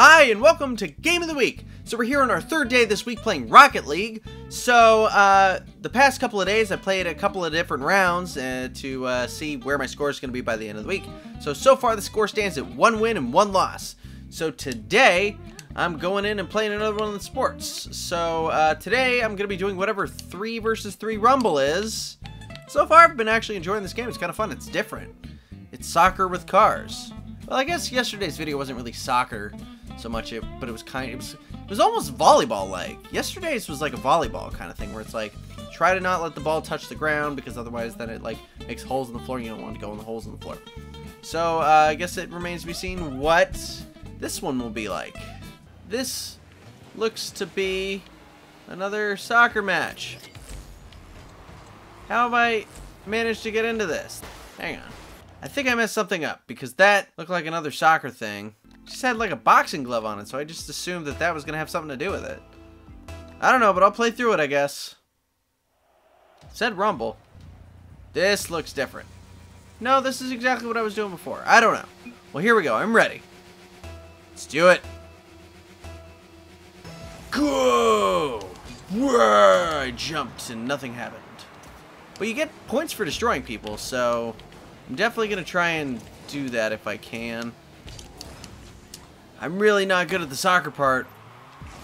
Hi, and welcome to Game of the Week. So we're here on our third day this week playing Rocket League. So uh, the past couple of days I played a couple of different rounds uh, to uh, see where my score is going to be by the end of the week. So, so far the score stands at one win and one loss. So today I'm going in and playing another one of the sports. So uh, today I'm going to be doing whatever 3 versus 3 Rumble is. So far I've been actually enjoying this game. It's kind of fun. It's different. It's soccer with cars. Well, I guess yesterday's video wasn't really soccer so much, it, but it was kind of, it was, it was almost volleyball-like. Yesterday's was like a volleyball kind of thing, where it's like, try to not let the ball touch the ground, because otherwise then it like makes holes in the floor, and you don't want to go in the holes in the floor. So, uh, I guess it remains to be seen what this one will be like. This looks to be another soccer match. How have I managed to get into this? Hang on. I think I messed something up because that looked like another soccer thing. Just had like a boxing glove on it, so I just assumed that that was going to have something to do with it. I don't know, but I'll play through it, I guess. Said Rumble. This looks different. No, this is exactly what I was doing before. I don't know. Well, here we go. I'm ready. Let's do it. Go! Whoa! I jumped and nothing happened. But you get points for destroying people, so I'm definitely going to try and do that if I can. I'm really not good at the soccer part.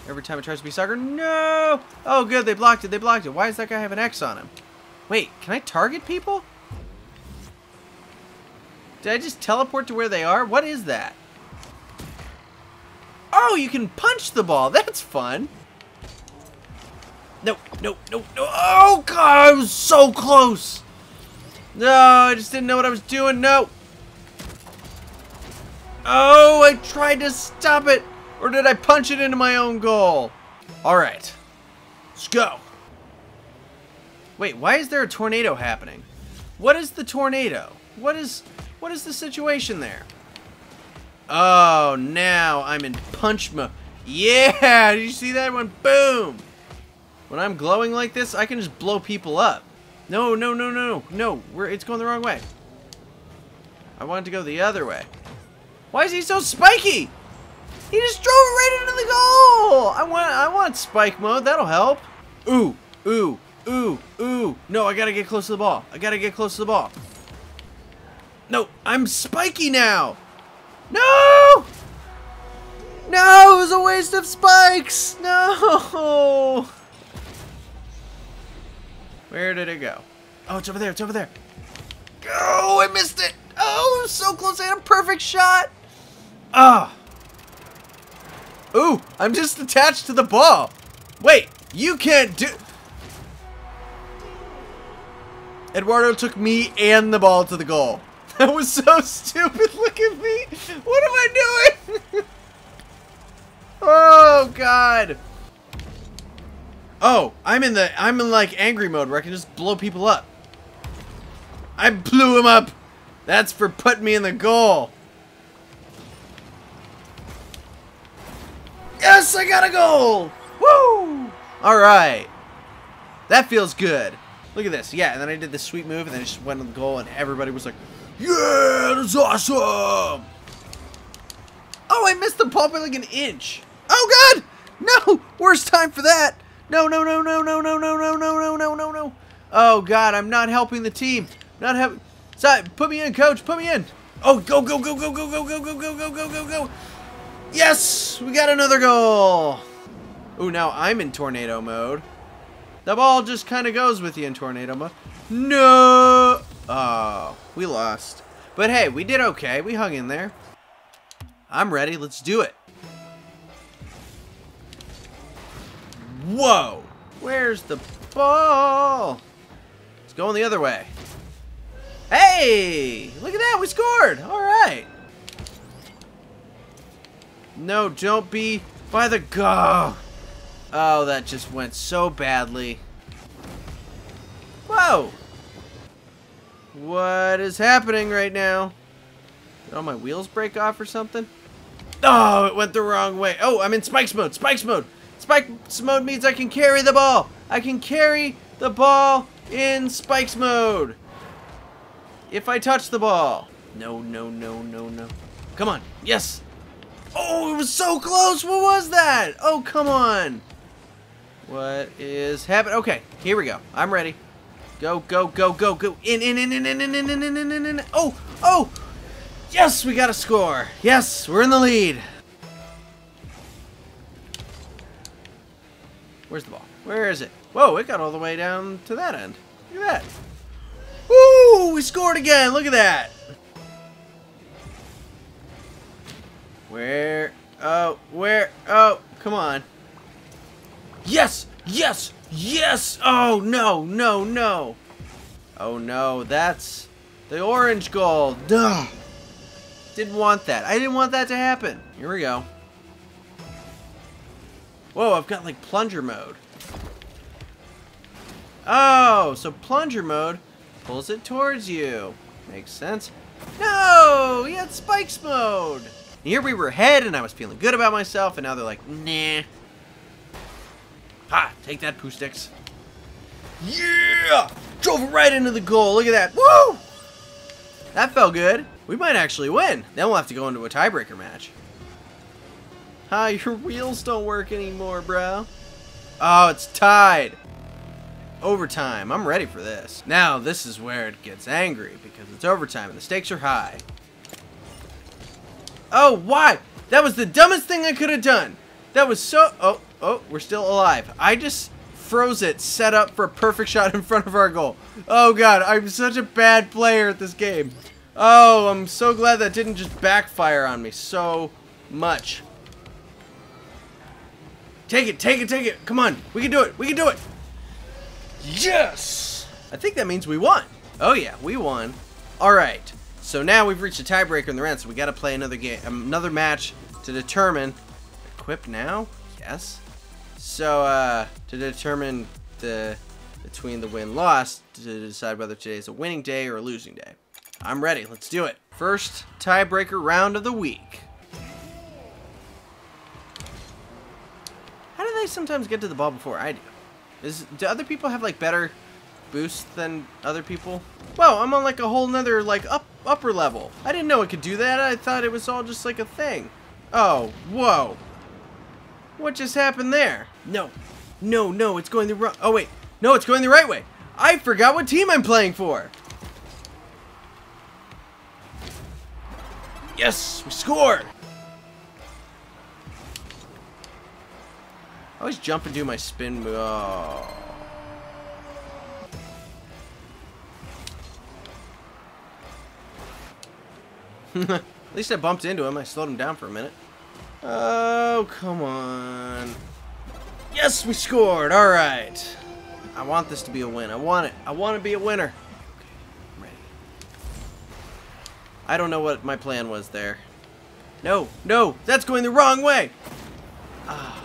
Every time it tries to be soccer, no! Oh, good, they blocked it, they blocked it. Why does that guy have an X on him? Wait, can I target people? Did I just teleport to where they are? What is that? Oh, you can punch the ball. That's fun. No, no, no, no. Oh, God, I was so close. No, I just didn't know what I was doing. No. Oh, I tried to stop it. Or did I punch it into my own goal? All right. Let's go. Wait, why is there a tornado happening? What is the tornado? What is what is the situation there? Oh, now I'm in punch mode. Yeah, did you see that one? Boom. When I'm glowing like this, I can just blow people up. No, no, no, no, no. We're, it's going the wrong way. I wanted to go the other way. Why is he so spiky? He just drove right into the goal. I want, I want spike mode. That'll help. Ooh, ooh, ooh, ooh. No, I gotta get close to the ball. I gotta get close to the ball. No, I'm spiky now. No! No, it was a waste of spikes. No. Where did it go? Oh, it's over there. It's over there. Oh, I missed it. Oh, so close. I had a perfect shot. Ah. Oh. Ooh, I'm just attached to the ball. Wait, you can't do... Eduardo took me and the ball to the goal. That was so stupid. Look at me. What am I doing? oh, God. Oh, I'm in the I'm in like angry mode where I can just blow people up. I blew him up. That's for putting me in the goal. Yes, I got a goal. Woo! All right. That feels good. Look at this. Yeah, and then I did this sweet move, and then I just went on the goal, and everybody was like, "Yeah, that's awesome!" Oh, I missed the ball by like an inch. Oh God! No, worst time for that. No, no, no, no, no, no, no, no, no, no, no, no, no. Oh, God, I'm not helping the team. Not helping. Put me in, coach. Put me in. Oh, go, go, go, go, go, go, go, go, go, go, go, go, go. Yes, we got another goal. Ooh, now I'm in tornado mode. The ball just kind of goes with you in tornado mode. No. Oh, we lost. But hey, we did okay. We hung in there. I'm ready. Let's do it. Whoa! Where's the ball? It's going the other way. Hey! Look at that, we scored! Alright. No, don't be by the go. Oh, that just went so badly. Whoa! What is happening right now? Did all my wheels break off or something? Oh, it went the wrong way. Oh, I'm in spikes mode, spikes mode. Spikes mode means I can carry the ball. I can carry the ball in spikes mode. If I touch the ball. No, no, no, no, no. Come on. Yes. Oh, it was so close. What was that? Oh, come on. What is happening? Okay, here we go. I'm ready. Go, go, go, go, go. In, in, in, in, in, in, in, in, in, in, in, in. Oh, oh. Yes, we got a score. Yes, we're in the lead. Where's the ball? Where is it? Whoa, it got all the way down to that end. Look at that. Woo! We scored again. Look at that. Where? Oh, where? Oh, come on. Yes! Yes! Yes! Oh, no, no, no. Oh, no, that's the orange gold. Duh. Didn't want that. I didn't want that to happen. Here we go. Whoa, I've got like plunger mode. Oh, so plunger mode pulls it towards you. Makes sense. No, he had spikes mode. Here we were ahead, and I was feeling good about myself, and now they're like, nah. Ha, take that, poo sticks. Yeah! Drove right into the goal. Look at that. Woo! That felt good. We might actually win. Then we'll have to go into a tiebreaker match. Ah, your wheels don't work anymore, bro. Oh, it's tied. Overtime. I'm ready for this. Now, this is where it gets angry, because it's overtime and the stakes are high. Oh, why? That was the dumbest thing I could have done. That was so... Oh, oh, we're still alive. I just froze it, set up for a perfect shot in front of our goal. Oh, God, I'm such a bad player at this game. Oh, I'm so glad that didn't just backfire on me so much. Take it, take it, take it. Come on. We can do it. We can do it. Yes! I think that means we won. Oh, yeah, we won. All right. So now we've reached a tiebreaker in the round, so we got to play another game, another match to determine. Equip now? Yes. So, uh, to determine the between the win-loss to decide whether today is a winning day or a losing day. I'm ready. Let's do it. First tiebreaker round of the week. How do they sometimes get to the ball before I do? Is do other people have like better boosts than other people? Whoa, I'm on like a whole nother like up upper level. I didn't know it could do that. I thought it was all just like a thing. Oh, whoa. What just happened there? No. No, no, it's going the wrong... Oh, wait. No, it's going the right way. I forgot what team I'm playing for. Yes, we scored. I always jump and do my spin move. Oh. At least I bumped into him. I slowed him down for a minute. Oh, come on. Yes, we scored. All right. I want this to be a win. I want it. I want to be a winner. Okay, ready. I don't know what my plan was there. No, no, that's going the wrong way. Ah.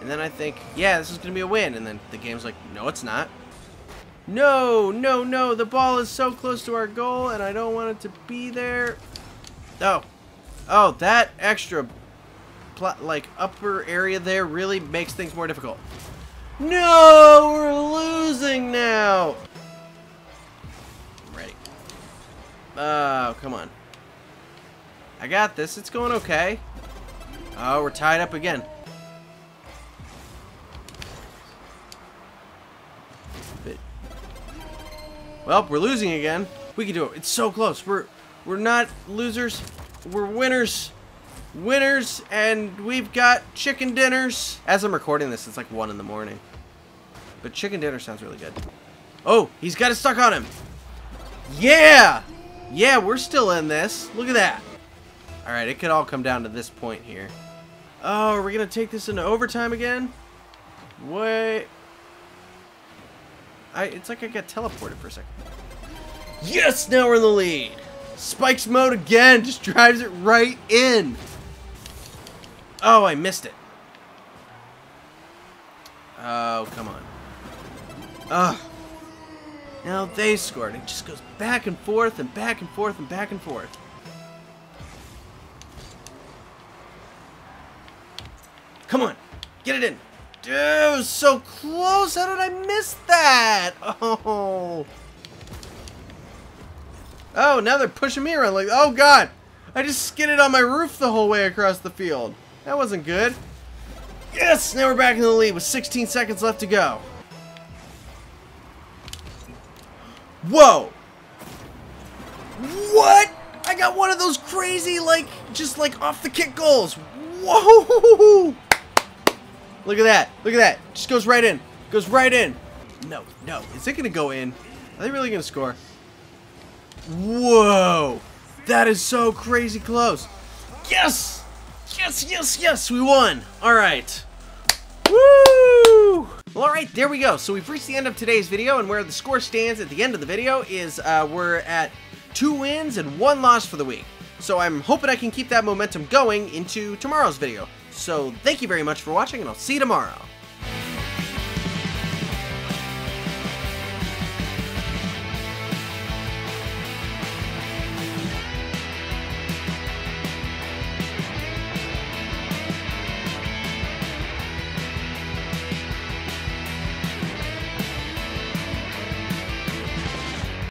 And then I think, yeah, this is going to be a win. And then the game's like, no, it's not. No, no, no. The ball is so close to our goal, and I don't want it to be there. Oh. Oh, that extra, like, upper area there really makes things more difficult. No, we're losing now. I'm ready. Oh, come on. I got this. It's going okay. Oh, we're tied up again. Well, we're losing again. We can do it. It's so close. We're we're not losers. We're winners. Winners, and we've got chicken dinners. As I'm recording this, it's like 1 in the morning. But chicken dinner sounds really good. Oh, he's got it stuck on him. Yeah! Yeah, we're still in this. Look at that. Alright, it could all come down to this point here. Oh, are we going to take this into overtime again? Wait. I, it's like I got teleported for a second. Yes, now we're in the lead. Spikes mode again, just drives it right in. Oh, I missed it. Oh, come on. Ugh. Now they scored. It just goes back and forth and back and forth and back and forth. Come on. Get it in. Dude, so close. How did I miss that? Oh. Oh, now they're pushing me around like, oh god. I just skidded on my roof the whole way across the field. That wasn't good. Yes! Now we're back in the lead with 16 seconds left to go. Whoa! What? I got one of those crazy, like, just like off the kick goals. Whoa! Look at that. Look at that. Just goes right in. Goes right in. No, no. Is it going to go in? Are they really going to score? Whoa! That is so crazy close. Yes! Yes, yes, yes! We won! Alright. Woo! Well, alright, there we go. So we've reached the end of today's video, and where the score stands at the end of the video is uh, we're at two wins and one loss for the week. So I'm hoping I can keep that momentum going into tomorrow's video. So thank you very much for watching, and I'll see you tomorrow.